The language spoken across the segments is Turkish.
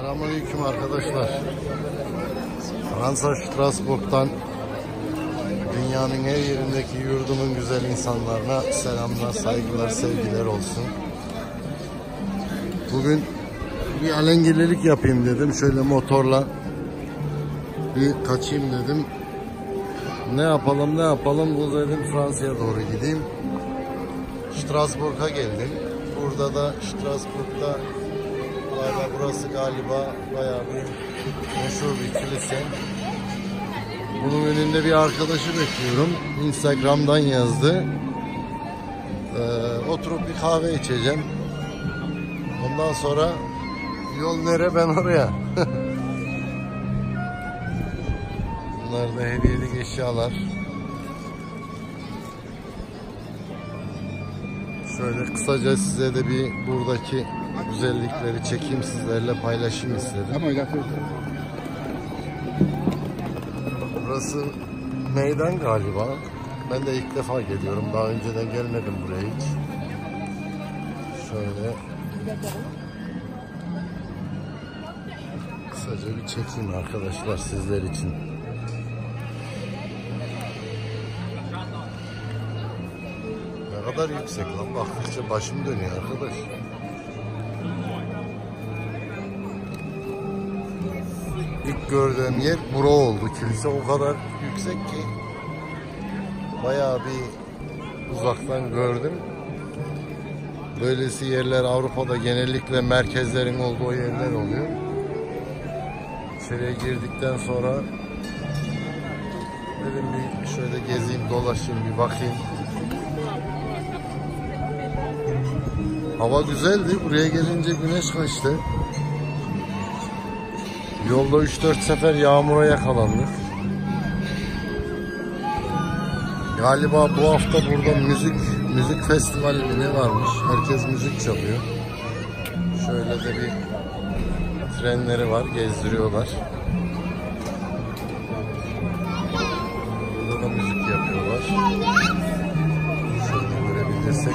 Selamünaleyküm arkadaşlar. Fransa Strasbourg'dan dünyanın her yerindeki yurdumun güzel insanlarına selamlar, saygılar, sevgiler olsun. Bugün bir alengirlilik yapayım dedim. Şöyle motorla bir kaçayım dedim. Ne yapalım ne yapalım bu dedim Fransa'ya doğru gideyim. Strasbourg'a geldim. Burada da Strasbourg'da Valla burası galiba bayağı bir meşhur bir kilise. Bunun önünde bir arkadaşı bekliyorum. Instagram'dan yazdı. Ee, oturup bir kahve içeceğim. Ondan sonra yol nere ben oraya. Bunlar da hediyelik eşyalar. Şöyle kısaca size de bir buradaki güzellikleri çekeyim sizlerle paylaşayım istedim. Burası meydan galiba. Ben de ilk defa geliyorum. Daha önceden gelmedim buraya hiç. Şöyle kısaca bir çekeyim arkadaşlar sizler için. Ne kadar yüksek lan baktıkça başım dönüyor arkadaş. Gördüğüm yer bura oldu. Kilise o kadar yüksek ki bayağı bir uzaktan gördüm. Böylesi yerler Avrupa'da genellikle merkezlerin olduğu yerler oluyor. İçeriye girdikten sonra dedim bir şöyle gezeyim dolaşayım bir bakayım. Hava güzeldi. Buraya gelince güneş kaçtı. Yolda 3-4 sefer yağmura yakalandık. Galiba bu hafta burada müzik müzik festivali ne varmış? Herkes müzik çalıyor. Şöyle de bir trenleri var, gezdiriyorlar. Burada da müzik yapıyorlar. Şöyle görebilirsek.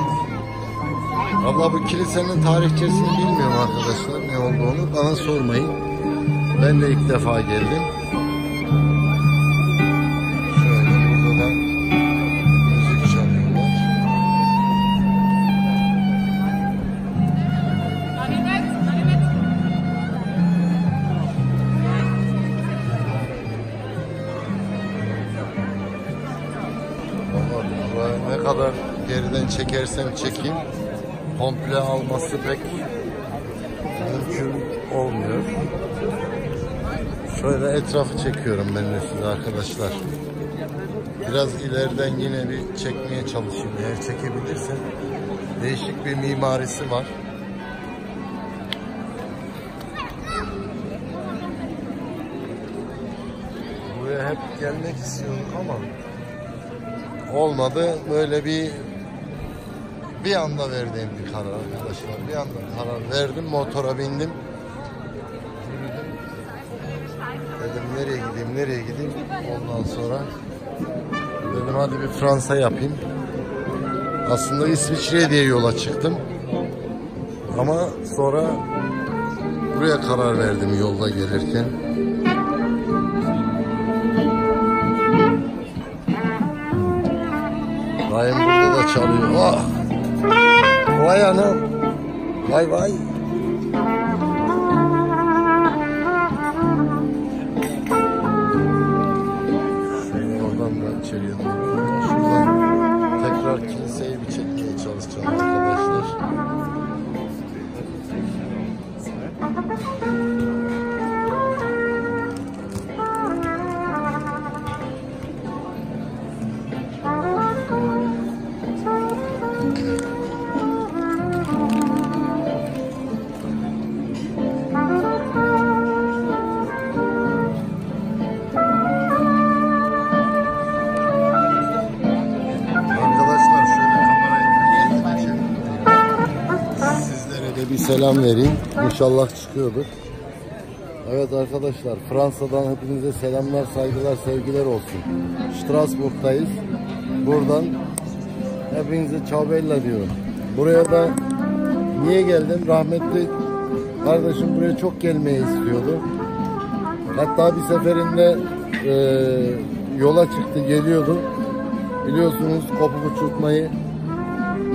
Valla bu kilisenin tarihçesini bilmiyorum arkadaşlar ne olduğunu. Bana sormayın. Ben de ilk defa geldim. Şöyle burada da müzik çalıyorlar. Vallahi ne kadar geriden çekersem çekeyim komple alması pek mümkün olmuyor. Şöyle etrafı çekiyorum ben de size arkadaşlar. Biraz ileriden yine bir çekmeye çalışayım eğer çekebilirsem. Değişik bir mimarisi var. Buraya hep gelmek istiyorduk ama olmadı. Böyle bir bir anda verdiğim bir karar arkadaşlar. Bir anda karar verdim. Motora bindim. Nereye gideyim. Ondan sonra dedim hadi bir Fransa yapayım. Aslında İsviçre diye yola çıktım. Ama sonra buraya karar verdim yolda gelirken. Dayım burada da çalıyor. Oh! Vay anam. Vay vay. Selam vereyim. İnşallah çıkıyordur. Evet arkadaşlar Fransa'dan hepinize selamlar, saygılar, sevgiler olsun. Strasbourg'dayız. Buradan hepinize ciao bella diyorum. Buraya da niye geldim? Rahmetli Kardeşim buraya çok gelmeyi istiyordu. Hatta bir seferinde e, yola çıktı geliyordu. Biliyorsunuz kopuk uçurtmayı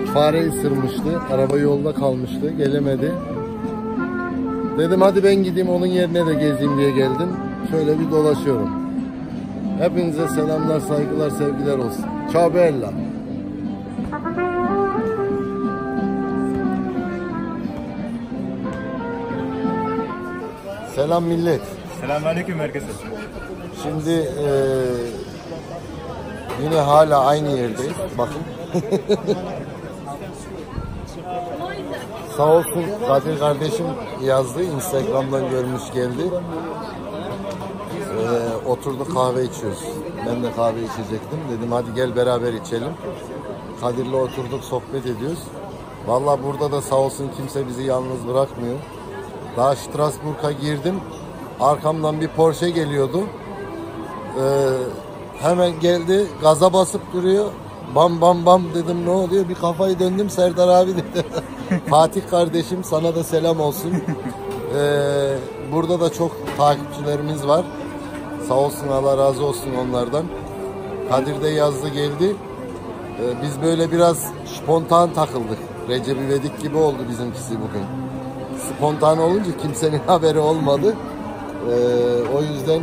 fare ısırmıştı. Araba yolda kalmıştı. Gelemedi. Dedim hadi ben gideyim onun yerine de gezeyim diye geldim. Şöyle bir dolaşıyorum. Hepinize selamlar, saygılar, sevgiler olsun. Ciao bella. Selam millet. Selamünaleyküm herkese. Şimdi eee, yine hala aynı yerdeyiz. Bakın. Sağ olsun Kadir kardeşim yazdı. Instagram'dan görmüş geldi. Eee, oturduk kahve içiyoruz. Ben de kahve içecektim. Dedim hadi gel beraber içelim. Kadir'le oturduk sohbet ediyoruz. Vallahi burada da sağ olsun kimse bizi yalnız bırakmıyor. Daha Strasbourg'a girdim. Arkamdan bir Porsche geliyordu. Ee, hemen geldi gaza basıp duruyor. Bam bam bam dedim ne oluyor? Bir kafayı döndüm Serdar abi dedi. Fatih kardeşim sana da selam olsun. Ee, burada da çok takipçilerimiz var. Sağ olsun Allah razı olsun onlardan. Kadir de yazdı geldi. Ee, biz böyle biraz spontan takıldık. Recep İvedik gibi oldu bizimkisi bugün. Spontan olunca kimsenin haberi olmadı. Ee, o yüzden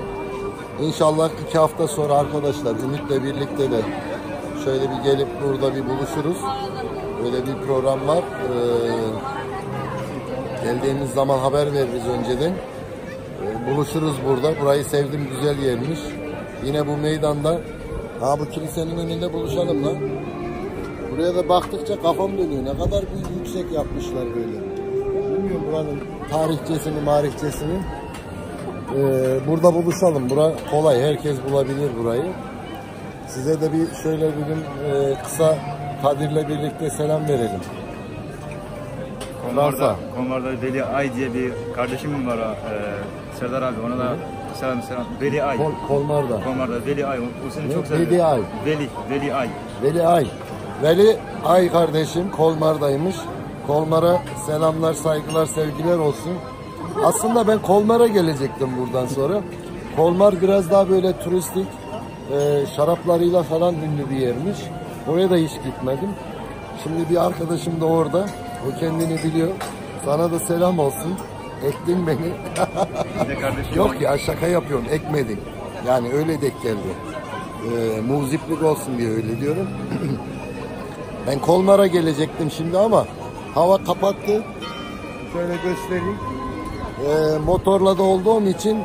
inşallah iki hafta sonra arkadaşlar Ümit'le birlikte de şöyle bir gelip burada bir buluşuruz. Böyle bir program var. Ee, geldiğimiz zaman haber veririz önceden. Ee, buluşuruz burada. Burayı sevdim güzel yermiş. Yine bu meydanda ha bu kilisenin önünde buluşalım lan. Buraya da baktıkça kafam dönüyor. Ne kadar büyük yüksek yapmışlar böyle. Bilmiyorum buranın tarihçesini, marihçesini. Ee, burada buluşalım. Bura kolay. Herkes bulabilir burayı. Size de bir şöyle bugün e, kısa Kadir'le birlikte selam verelim. Konularda, konularda Veli Ay diye bir kardeşim var. E, Serdar abi ona da selam selam. Veli Ay. Kol, Kolmar'da. Konularda Veli Ay. O, seni çok seviyor. Veli Ay. Veli, Veli Ay. Veli Ay. Veli Ay kardeşim Kolmar'daymış. Kolmar'a selamlar, saygılar, sevgiler olsun. Aslında ben Kolmar'a gelecektim buradan sonra. Kolmar biraz daha böyle turistik, e, şaraplarıyla falan ünlü bir yermiş. Oraya da hiç gitmedim. Şimdi bir arkadaşım da orada. O kendini biliyor. Sana da selam olsun. Ektin beni. Yok ya şaka yapıyorum ekmedim. Yani öyle denk geldi. Ee, muziplik olsun diye öyle diyorum. ben Kolmar'a gelecektim şimdi ama hava kapattı. Şöyle göstereyim. Ee, motorla da olduğum için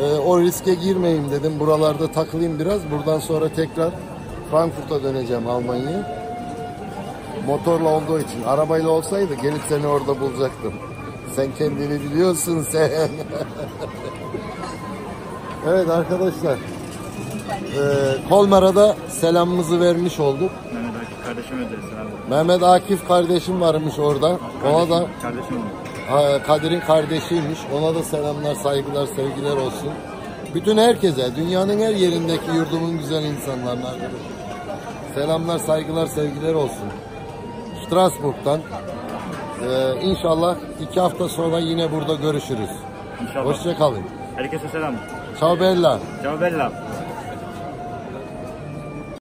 e, o riske girmeyeyim dedim. Buralarda takılayım biraz. Buradan sonra tekrar Frankfurt'a döneceğim Almanya'ya. Motorla olduğu için. Arabayla olsaydı gelip seni orada bulacaktım. Sen kendini biliyorsun sen. evet arkadaşlar. Ee, Kolmar'a da selamımızı vermiş olduk. Mehmet Akif kardeşime de selam. Mehmet Akif kardeşim varmış orada. Ona da Kardeşim Kadir'in kardeşiymiş. Ona da selamlar, saygılar, sevgiler olsun. Bütün herkese, dünyanın her yerindeki yurdumun güzel insanlarına. Selamlar, saygılar, sevgiler olsun. Strasbourg'dan. Ee, inşallah iki hafta sonra yine burada görüşürüz. İnşallah. Hoşçakalın. Herkese selam. Ciao bella. Ciao bella.